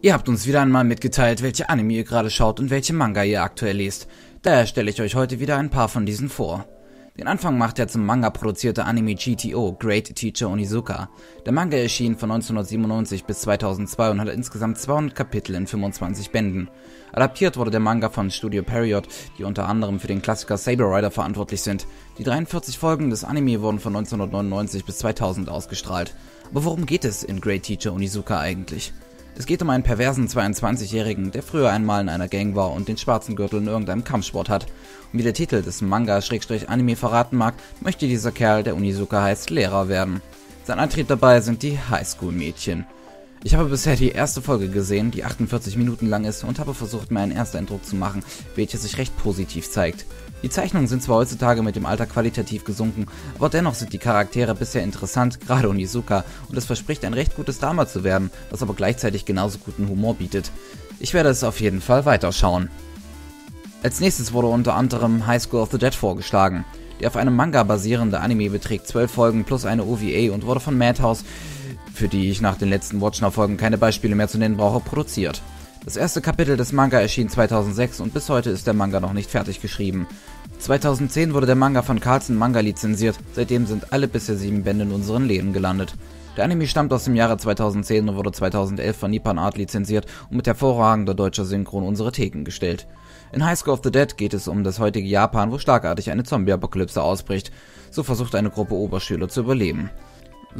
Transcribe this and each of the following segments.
Ihr habt uns wieder einmal mitgeteilt, welche Anime ihr gerade schaut und welche Manga ihr aktuell lest. Daher stelle ich euch heute wieder ein paar von diesen vor. Den Anfang macht der zum Manga produzierte Anime GTO, Great Teacher Onizuka. Der Manga erschien von 1997 bis 2002 und hat insgesamt 200 Kapitel in 25 Bänden. Adaptiert wurde der Manga von Studio Period, die unter anderem für den Klassiker Saber Rider verantwortlich sind. Die 43 Folgen des Anime wurden von 1999 bis 2000 ausgestrahlt. Aber worum geht es in Great Teacher Onizuka eigentlich? Es geht um einen perversen 22-Jährigen, der früher einmal in einer Gang war und den schwarzen Gürtel in irgendeinem Kampfsport hat. Und wie der Titel des Manga-Anime verraten mag, möchte dieser Kerl, der Unizuka heißt, Lehrer werden. Sein Antrieb dabei sind die Highschool-Mädchen. Ich habe bisher die erste Folge gesehen, die 48 Minuten lang ist, und habe versucht, mir einen Ersteindruck zu machen, welcher sich recht positiv zeigt. Die Zeichnungen sind zwar heutzutage mit dem Alter qualitativ gesunken, aber dennoch sind die Charaktere bisher interessant, gerade Onizuka, und es verspricht ein recht gutes Drama zu werden, was aber gleichzeitig genauso guten Humor bietet. Ich werde es auf jeden Fall weiterschauen. Als nächstes wurde unter anderem High School of the Dead vorgeschlagen. Der auf einem Manga basierende Anime beträgt 12 Folgen plus eine OVA und wurde von Madhouse, für die ich nach den letzten Watchner-Folgen keine Beispiele mehr zu nennen brauche, produziert. Das erste Kapitel des Manga erschien 2006 und bis heute ist der Manga noch nicht fertig geschrieben. 2010 wurde der Manga von Carlsen Manga lizenziert, seitdem sind alle bisher sieben Bände in unseren Läden gelandet. Der Anime stammt aus dem Jahre 2010 und wurde 2011 von Nippon Art lizenziert und mit hervorragender deutscher Synchron unsere Theken gestellt. In High School of the Dead geht es um das heutige Japan, wo schlagartig eine Zombie-Apokalypse ausbricht. So versucht eine Gruppe Oberschüler zu überleben.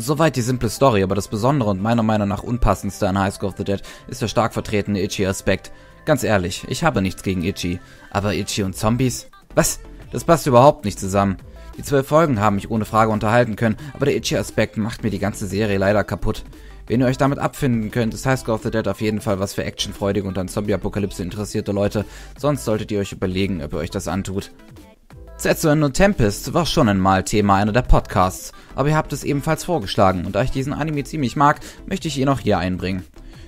Soweit die simple Story, aber das Besondere und meiner Meinung nach unpassendste an High School of the Dead ist der stark vertretene Itchy-Aspekt. Ganz ehrlich, ich habe nichts gegen Itchy, aber Itchy und Zombies? Was? Das passt überhaupt nicht zusammen. Die zwölf Folgen haben mich ohne Frage unterhalten können, aber der Itchy-Aspekt macht mir die ganze Serie leider kaputt. Wenn ihr euch damit abfinden könnt, ist High School of the Dead auf jeden Fall was für actionfreudige und an Zombie-Apokalypse interessierte Leute, sonst solltet ihr euch überlegen, ob ihr euch das antut. Zetsu no Tempest war schon einmal Thema einer der Podcasts, aber ihr habt es ebenfalls vorgeschlagen und da ich diesen Anime ziemlich mag, möchte ich ihn auch hier einbringen.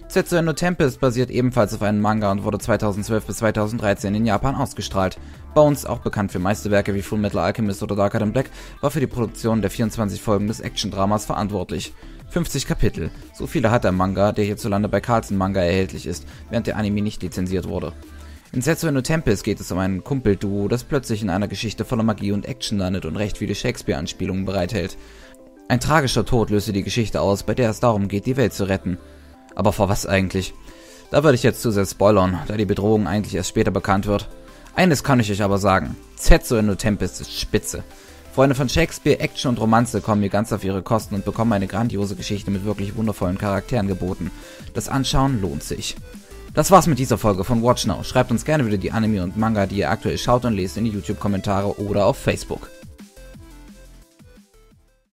Zetsu no Tempest basiert ebenfalls auf einem Manga und wurde 2012 bis 2013 in Japan ausgestrahlt. Bones, auch bekannt für Meisterwerke wie Full Metal Alchemist oder Darker Than Black, war für die Produktion der 24 Folgen des Action-Dramas verantwortlich. 50 Kapitel, so viele hat der Manga, der hierzulande bei Carlsen Manga erhältlich ist, während der Anime nicht lizenziert wurde. In Setsuo no Tempest geht es um ein Kumpelduo, das plötzlich in einer Geschichte voller Magie und Action landet und recht viele Shakespeare-Anspielungen bereithält. Ein tragischer Tod löste die Geschichte aus, bei der es darum geht, die Welt zu retten. Aber vor was eigentlich? Da würde ich jetzt zu sehr spoilern, da die Bedrohung eigentlich erst später bekannt wird. Eines kann ich euch aber sagen, Zetsu no Tempest ist spitze. Freunde von Shakespeare, Action und Romanze kommen mir ganz auf ihre Kosten und bekommen eine grandiose Geschichte mit wirklich wundervollen Charakteren geboten. Das Anschauen lohnt sich. Das war's mit dieser Folge von Watch Now. Schreibt uns gerne wieder die Anime und Manga, die ihr aktuell schaut und lest in die YouTube-Kommentare oder auf Facebook.